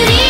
り